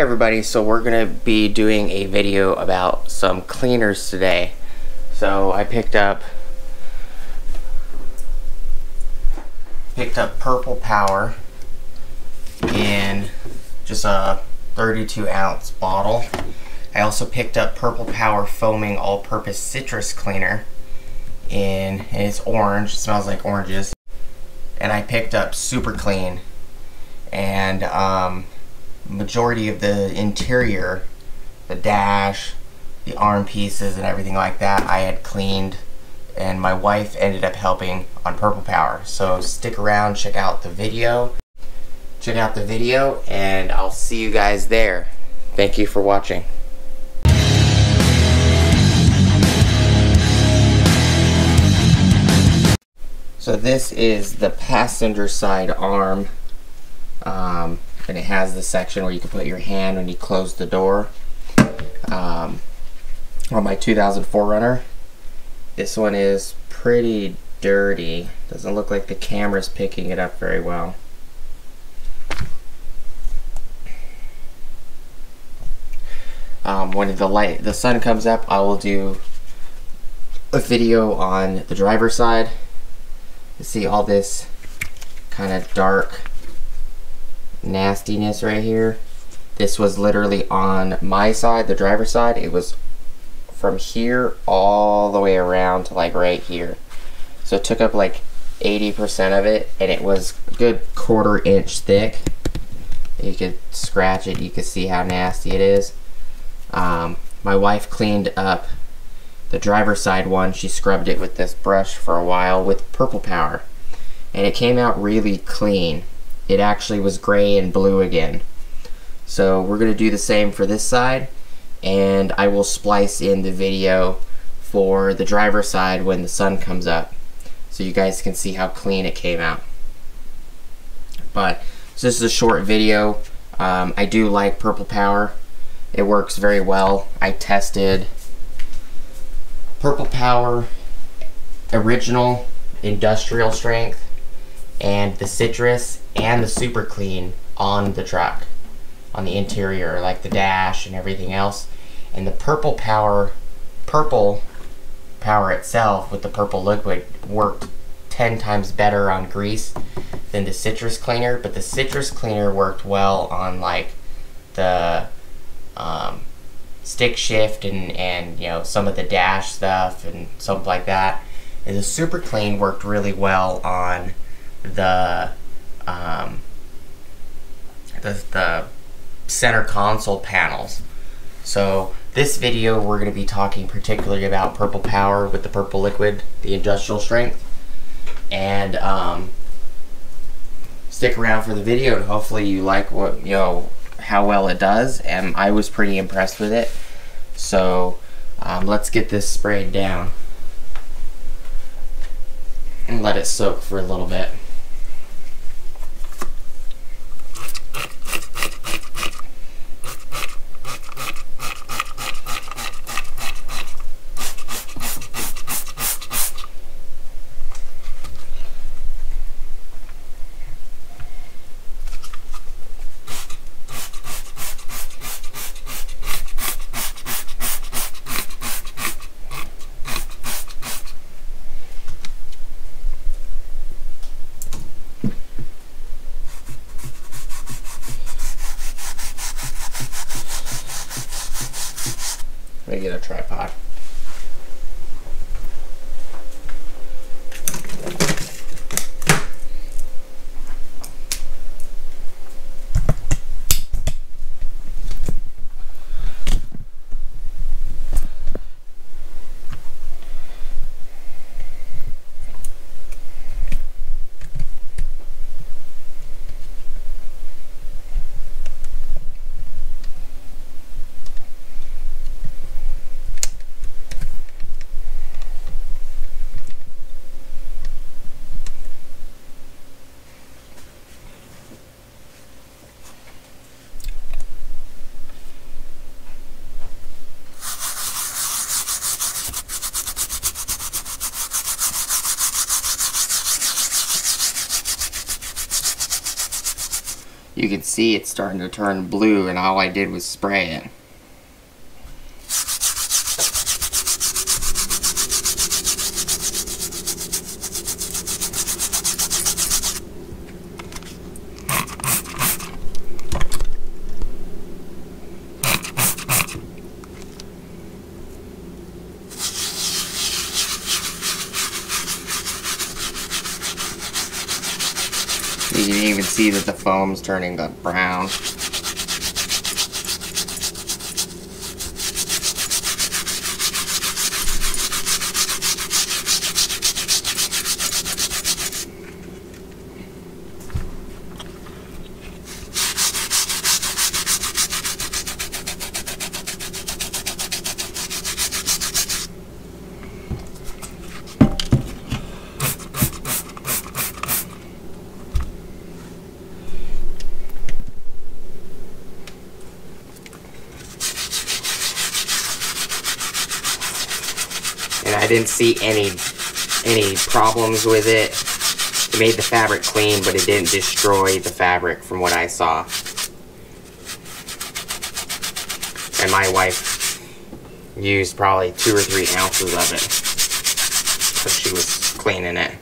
Everybody, so we're to be doing a video about some cleaners today. So I picked up picked up Purple Power in just a 32 ounce bottle. I also picked up Purple Power Foaming All-Purpose Citrus Cleaner in, and it's orange, it smells like oranges. And I picked up Super Clean and um, majority of the interior, the dash, the arm pieces and everything like that I had cleaned and my wife ended up helping on Purple Power. So stick around, check out the video. Check out the video and I'll see you guys there. Thank you for watching. So this is the passenger side arm um, and it has the section where you can put your hand when you close the door. Um, on my 2004 Runner, this one is pretty dirty. Doesn't look like the camera's picking it up very well. Um, when the light, the sun comes up, I will do a video on the driver's side. You see all this kind of dark nastiness right here. This was literally on my side, the driver's side. It was from here all the way around to like right here. So it took up like 80% of it and it was good quarter inch thick. You could scratch it, you could see how nasty it is. Um, my wife cleaned up the driver's side one. She scrubbed it with this brush for a while with Purple Power. And it came out really clean it actually was gray and blue again. So we're going to do the same for this side and I will splice in the video for the driver side when the sun comes up so you guys can see how clean it came out. But so this is a short video. Um, I do like Purple Power. It works very well. I tested Purple Power original industrial strength and the citrus and the super clean on the truck on the interior like the dash and everything else. And the purple power purple power itself with the purple liquid worked 10 times better on grease than the citrus cleaner but the citrus cleaner worked well on like the um, stick shift and and you know some of the dash stuff and something like that. And the super clean worked really well on the um, the, the center console panels. So this video we're going to be talking particularly about purple power with the purple liquid, the industrial strength. And um, stick around for the video and hopefully you like what, you know, how well it does. And I was pretty impressed with it. So um, let's get this sprayed down and let it soak for a little bit. A tripod. See it's starting to turn blue and all I did was spray it. You can even see that the foam's turning to brown. Didn't see any any problems with it. It made the fabric clean, but it didn't destroy the fabric from what I saw. And my wife used probably two or three ounces of it. So she was cleaning it.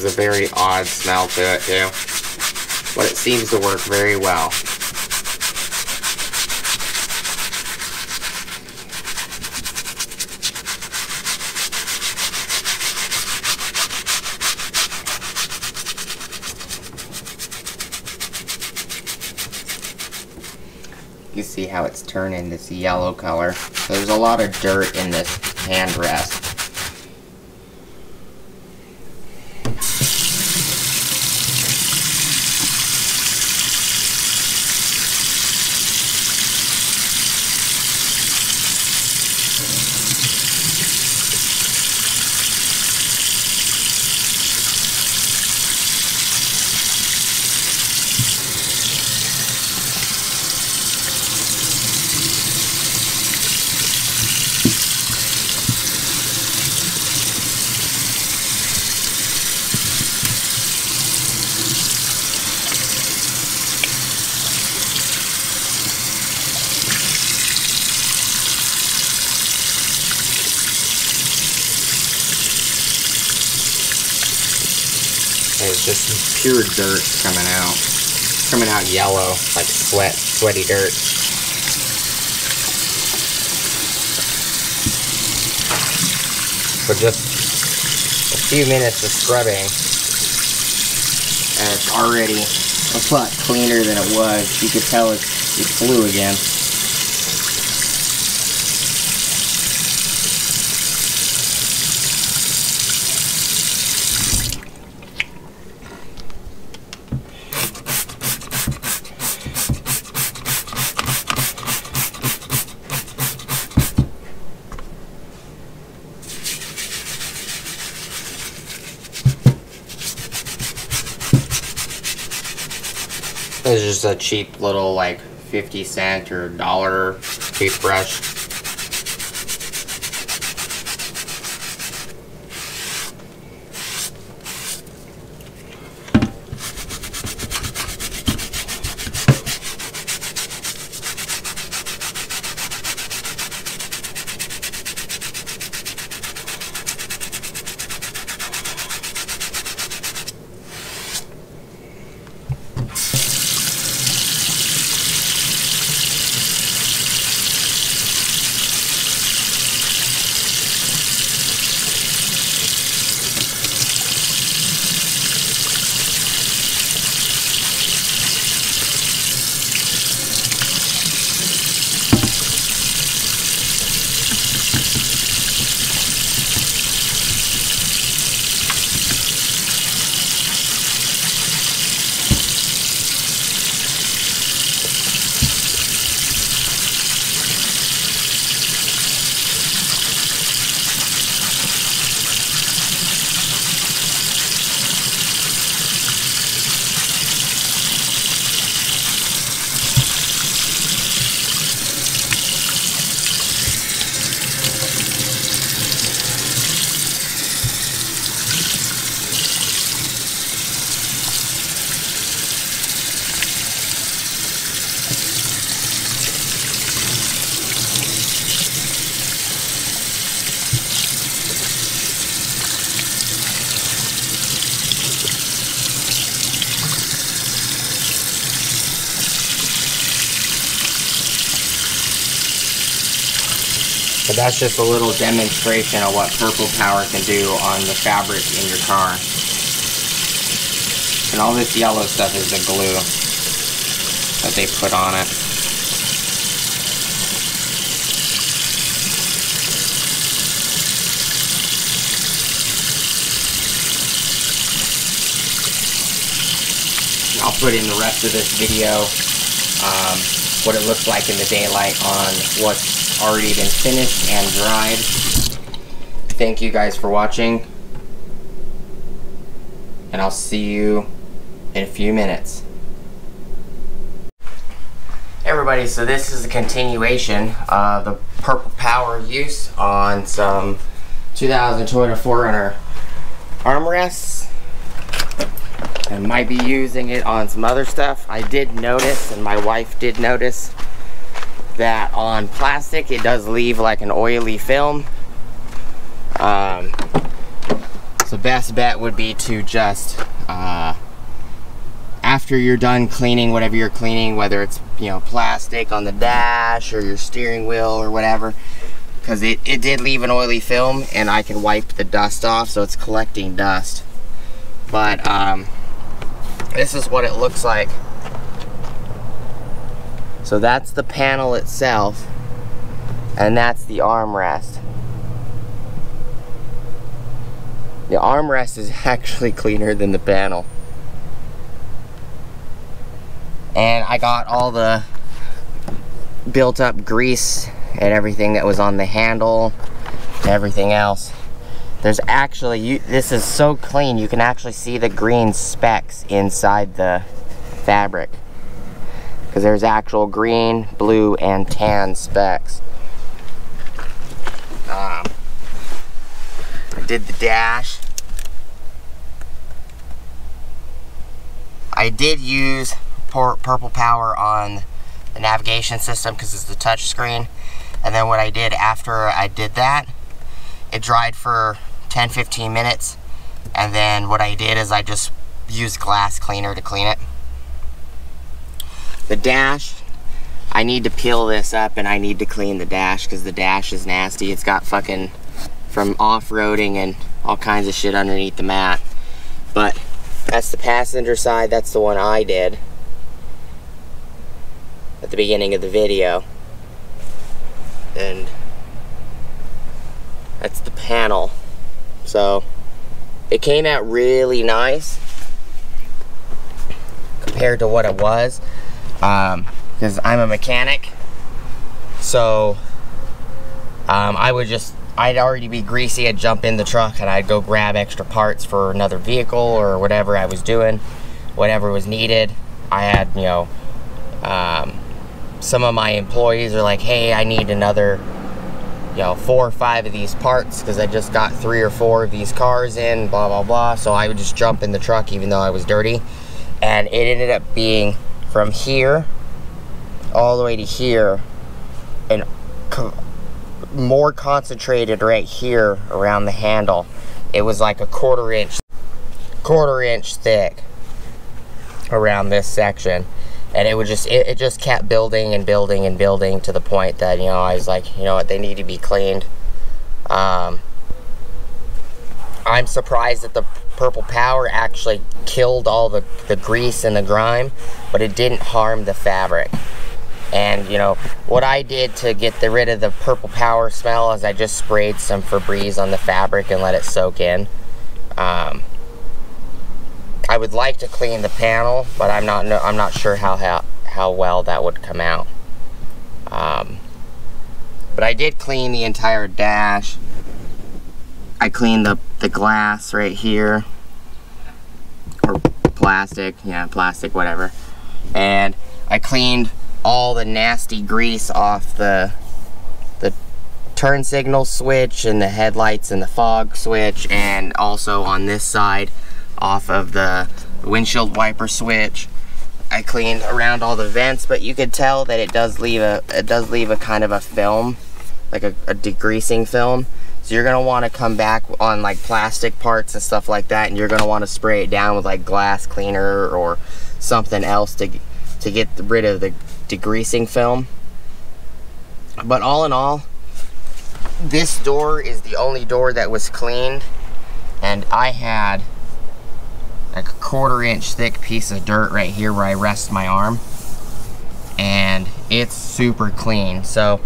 There's a very odd smell to it too. But it seems to work very well. You see how it's turning this yellow color. So there's a lot of dirt in this hand rest. It's just pure dirt coming out. Coming out yellow, like sweat, sweaty dirt. For just a few minutes of scrubbing, and it's already a lot cleaner than it was. You could tell it's, it's blue again. It's just a cheap little like 50 cent or dollar toothbrush. But that's just a little demonstration of what Purple Power can do on the fabric in your car. And all this yellow stuff is the glue that they put on it. I'll put in the rest of this video um, what it looks like in the daylight on what's already been finished and dried. Thank you guys for watching. And I'll see you in a few minutes. Hey everybody, so this is a continuation of the Purple Power use on some 2000 Toyota 4Runner armrests and might be using it on some other stuff. I did notice, and my wife did notice, that on plastic it does leave like an oily film. Um, so best bet would be to just, uh, after you're done cleaning whatever you're cleaning, whether it's, you know, plastic on the dash or your steering wheel or whatever, because it, it did leave an oily film and I can wipe the dust off so it's collecting dust. But, um, this is what it looks like. So that's the panel itself, and that's the armrest. The armrest is actually cleaner than the panel. And I got all the built up grease and everything that was on the handle everything else. There's actually, you, this is so clean, you can actually see the green specks inside the fabric. Because there's actual green, blue, and tan specks. Um, I did the dash. I did use Purple Power on the navigation system because it's the touch screen. And then what I did after I did that, it dried for 10-15 minutes and then what I did is I just used glass cleaner to clean it. The dash, I need to peel this up and I need to clean the dash because the dash is nasty. It's got fucking from off-roading and all kinds of shit underneath the mat. But that's the passenger side, that's the one I did at the beginning of the video. And that's the panel. So it came out really nice compared to what it was. Because um, I'm a mechanic. So um, I would just, I'd already be greasy. I'd jump in the truck and I'd go grab extra parts for another vehicle or whatever I was doing, whatever was needed. I had, you know, um, some of my employees are like, hey, I need another you know, four or five of these parts because I just got three or four of these cars in, blah, blah, blah. So I would just jump in the truck even though I was dirty. And it ended up being from here all the way to here and co more concentrated right here around the handle. It was like a quarter inch, quarter inch thick around this section and it would just it, it, just kept building and building and building to the point that you know I was like you know what they need to be cleaned. Um, I'm surprised that the purple power actually killed all the, the grease and the grime but it didn't harm the fabric. And you know what I did to get the rid of the purple power smell is I just sprayed some Febreze on the fabric and let it soak in. Um, I would like to clean the panel, but I'm not no, I'm not sure how, how how well that would come out. Um, but I did clean the entire dash. I cleaned the the glass right here, or plastic, yeah, plastic, whatever. And I cleaned all the nasty grease off the the turn signal switch and the headlights and the fog switch, and also on this side off of the windshield wiper switch. I cleaned around all the vents, but you could tell that it does leave a it does leave a kind of a film, like a, a degreasing film. So you're gonna want to come back on like plastic parts and stuff like that, and you're gonna want to spray it down with like glass cleaner or something else to to get rid of the degreasing film. But all in all, this door is the only door that was cleaned and I had like a quarter inch thick piece of dirt right here where I rest my arm. And it's super clean. So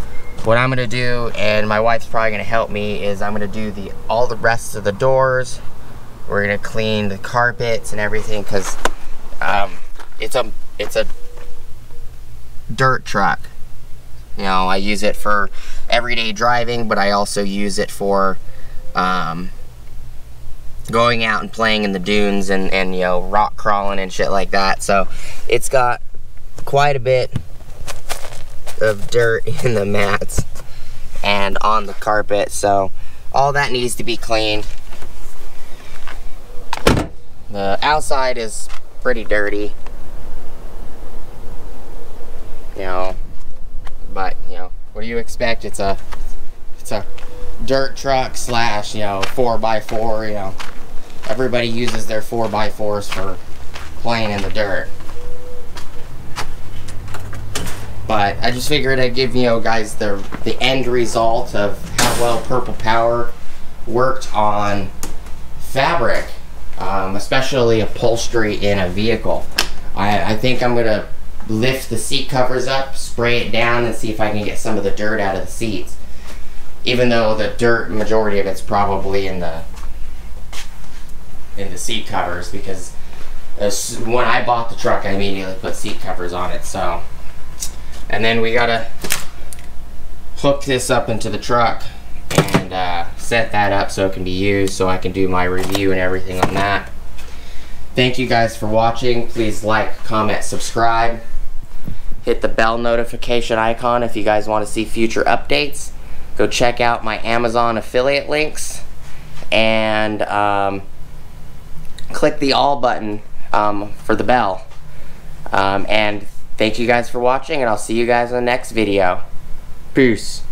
what I'm gonna do and my wife's probably gonna help me is I'm gonna do the all the rest of the doors. We're gonna clean the carpets and everything because um, it's a it's a dirt truck. You know, I use it for everyday driving, but I also use it for um, going out and playing in the dunes and, and, you know, rock crawling and shit like that. So it's got quite a bit of dirt in the mats and on the carpet. So all that needs to be cleaned. The outside is pretty dirty. You know, but you know, what do you expect? It's a it's a dirt truck slash you know four by four. You know, everybody uses their four by fours for playing in the dirt. But I just figured I'd give you guys the the end result of how well Purple Power worked on fabric, um, especially upholstery in a vehicle. I, I think I'm gonna lift the seat covers up, spray it down, and see if I can get some of the dirt out of the seats. Even though the dirt, majority of it's probably in the in the seat covers because as, when I bought the truck, I immediately put seat covers on it. So, and then we gotta hook this up into the truck and uh, set that up so it can be used so I can do my review and everything on that. Thank you guys for watching. Please like, comment, subscribe hit the bell notification icon if you guys want to see future updates. Go check out my Amazon affiliate links and um, click the all button um, for the bell. Um, and thank you guys for watching and I'll see you guys in the next video. Peace.